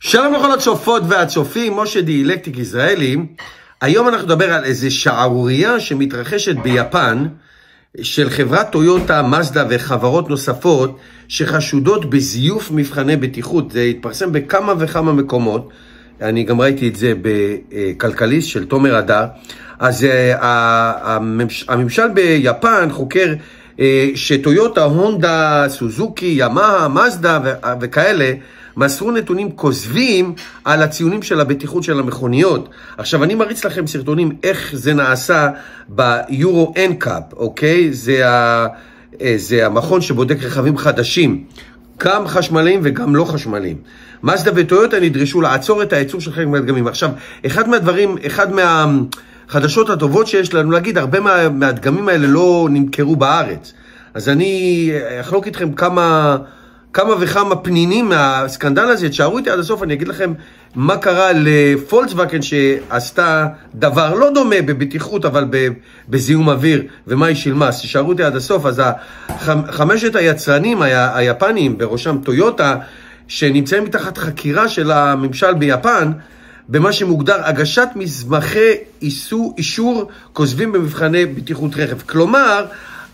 שלום לכל הצופות והצופים, משה דיאלקטיק ישראלי. היום אנחנו נדבר על איזה שערורייה שמתרחשת ביפן של חברת טויוטה, מזדה וחברות נוספות שחשודות בזיוף מבחני בטיחות. זה התפרסם בכמה וכמה מקומות. אני גם ראיתי את זה בכלכליסט של תומר הדר. אז אה, הממשל ביפן חוקר אה, שטויוטה, הונדה, סוזוקי, ימאה, מזדה וכאלה מסרו נתונים כוזבים על הציונים של הבטיחות של המכוניות. עכשיו, אני מריץ לכם סרטונים איך זה נעשה ביורו אנקאפ, אוקיי? זה, ה... אה, זה המכון שבודק רכבים חדשים, גם חשמליים וגם לא חשמליים. מזדה וטויוטה נדרשו לעצור את הייצור של חלק מהדגמים. עכשיו, אחד מהדברים, אחד מהחדשות הטובות שיש לנו להגיד, הרבה מה, מהדגמים האלה לא נמכרו בארץ. אז אני אחלוק איתכם כמה... כמה וכמה פנינים מהסקנדל הזה, תשארו איתי עד הסוף, אני אגיד לכם מה קרה לפולקסווגן שעשתה דבר לא דומה בבטיחות, אבל בזיהום אוויר, ומה היא שילמה. אז תשארו איתי עד הסוף. אז חמשת היצרנים היפניים, בראשם טויוטה, שנמצאים מתחת חקירה של הממשל ביפן, במה שמוגדר הגשת מסמכי איסור, אישור כוזבים במבחני בטיחות רכב. כלומר,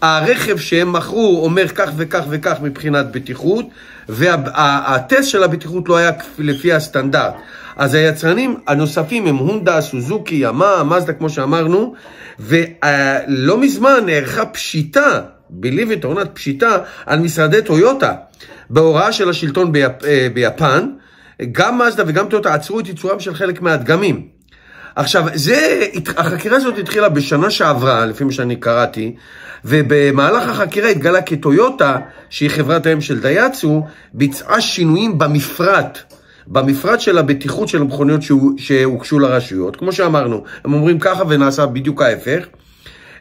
הרכב שהם מכרו אומר כך וכך וכך מבחינת בטיחות, והטסט של הבטיחות לא היה לפי הסטנדרט. אז היצרנים הנוספים הם הונדה, סוזוקי, ימה, מזדה, כמו שאמרנו, ולא מזמן נערכה פשיטה, believe it פשיטה על משרדי טויוטה, בהוראה של השלטון ביפ, אה, ביפן. גם מזדה וגם טויוטה עצרו את ייצורם של חלק מהדגמים. עכשיו, זה, החקירה הזאת התחילה בשנה שעברה, לפי מה שאני קראתי, ובמהלך החקירה התגלה כי טויוטה, שהיא חברת האם של דייצו, ביצעה שינויים במפרט. במפרט של הבטיחות של המכוניות שהוגשו לרשויות. כמו שאמרנו, הם אומרים ככה ונעשה בדיוק ההפך.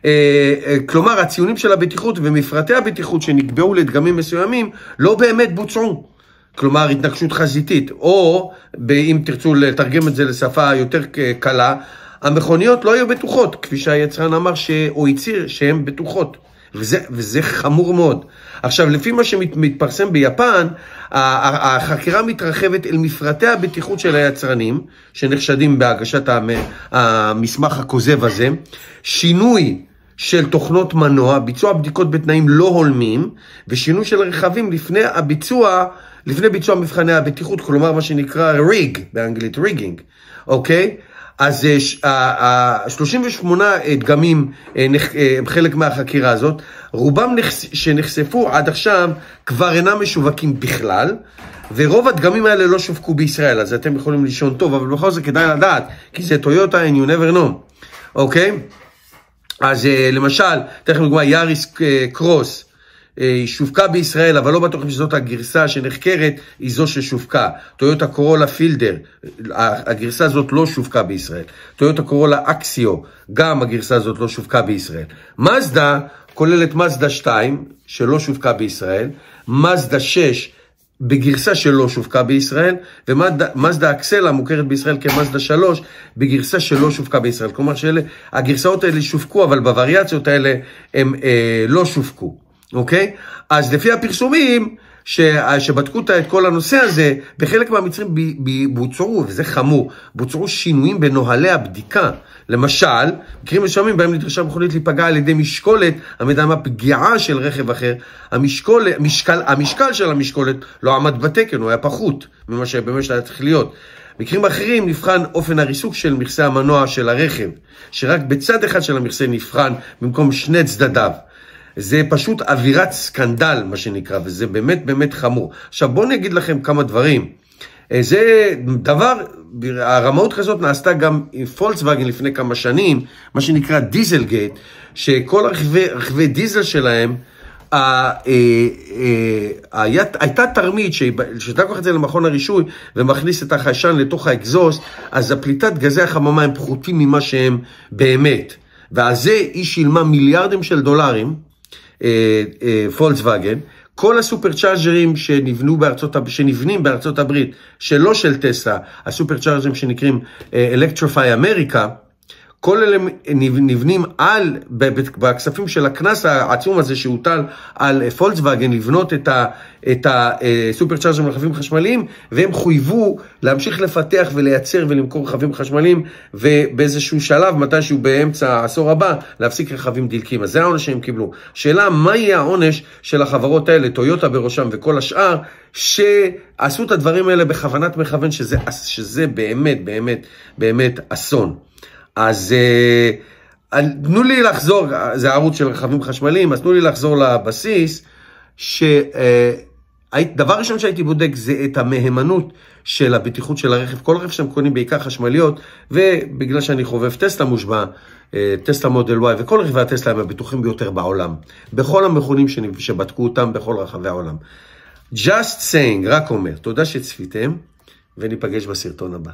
אה, אה, כלומר, הציונים של הבטיחות ומפרטי הבטיחות שנקבעו לדגמים מסוימים לא באמת בוצעו. כלומר התנגשות חזיתית, או אם תרצו לתרגם את זה לשפה יותר קלה, המכוניות לא היו בטוחות, כפי שהיצרן אמר ש... או הצהיר שהן בטוחות. וזה, וזה חמור מאוד. עכשיו, לפי מה שמתפרסם ביפן, החקירה מתרחבת אל מפרטי הבטיחות של היצרנים, שנחשדים בהגשת המסמך הכוזב הזה, שינוי של תוכנות מנוע, ביצוע בדיקות בתנאים לא הולמים, ושינוי של רכבים לפני הביצוע, לפני ביצוע מבחני הבטיחות, כלומר מה שנקרא ריג, באנגלית ריגינג, אוקיי? אז 38 אה, אה, דגמים אה, הם חלק מהחקירה הזאת, רובם שנחשפו עד עכשיו כבר אינם משווקים בכלל, ורוב הדגמים האלה לא שווקו בישראל, אז אתם יכולים לישון טוב, אבל בכל זאת כדאי לדעת, כי זה טויוטה and you never know, אוקיי? אז למשל, לכם דוגמה, יאריס קרוס, היא שווקה בישראל, אבל לא בטוח שזאת הגרסה שנחקרת, היא זו ששווקה. טויוטה קורולה פילדר, הגרסה הזאת לא שווקה בישראל. טויוטה קורולה אקסיו, גם הגרסה הזאת לא שווקה בישראל. מזדה כוללת מזדה 2, שלא שווקה בישראל, מזדה 6, בגרסה שלא שווקה בישראל, ומזדה אקסלה מוכרת בישראל כמזדה 3 בגרסה שלא שווקה בישראל. כלומר שהגרסאות האלה שווקו, אבל בווריאציות האלה הם אה, לא שווקו. אוקיי? אז לפי הפרסומים ש... שבדקו את כל הנושא הזה, בחלק מהמצרים ב... בוצעו, וזה חמור, בוצעו שינויים בנוהלי הבדיקה. למשל, מקרים מסוימים בהם נדרשה המכונית להיפגע על ידי משקולת המדמה מהפגיעה של רכב אחר, המשקול, המשקל, המשקל של המשקולת לא עמד בתקן, הוא היה פחות ממה שבאמת היה צריך להיות. מקרים אחרים נבחן אופן הריסוק של מכסה המנוע של הרכב, שרק בצד אחד של המכסה נבחן במקום שני צדדיו. זה פשוט אווירת סקנדל, מה שנקרא, וזה באמת באמת חמור. עכשיו בואו אני אגיד לכם כמה דברים. אה, זה דבר, הרמאות כזאת נעשתה גם עם פולקסווגן לפני כמה שנים, מה שנקרא Dieselgate, שכל רכבי, רכבי דיזל שלהם, אה, אה, הייתה תרמית שאתה לוקח את זה למכון הרישוי ומכניס את החיישן לתוך ה exhaust, אז הפליטת גזי החממה הם פחותים ממה שהם באמת. ועל זה היא שילמה מיליארדים של דולרים, פולקסווגן, כל ה superchargerים שנבנו בארצות, שנבנים בארצות הברית, שלא של טסלה, ה superchargerים שנקראים Electrify America, כל אלה נבנים על, בכספים של הקנס העצום הזה שהוטל על פולקסווגן לבנות את הסופר צ'ארג'ר מרכבים חשמליים, והם חויבו להמשיך לפתח ולייצר ולמכור רכבים חשמליים, ובאיזשהו שלב, מתישהו באמצע העשור הבא, להפסיק רכבים דלקים. אז זה העונש שהם קיבלו. שאלה, מה יהיה העונש של החברות האלה, טויוטה בראשם וכל השאר, שעשו את הדברים האלה בכוונת מכוון, שזה, שזה באמת, באמת, באמת אסון. אז uh, תנו לי לחזור, זה ערוץ של רכבים חשמליים, אז תנו לי לחזור לבסיס, שדבר uh, ראשון שהייתי בודק זה את המהימנות של הבטיחות של הרכב. כל רכב שאתם קונים בעיקר חשמליות, ובגלל שאני חובב טסלה מושבע, uh, טסלה מודל Y, וכל רכבי הטסלה הם הבטוחים ביותר בעולם. בכל המכונים שבדקו אותם בכל רחבי העולם. Just saying, רק אומר, תודה שצפיתם, וניפגש בסרטון הבא.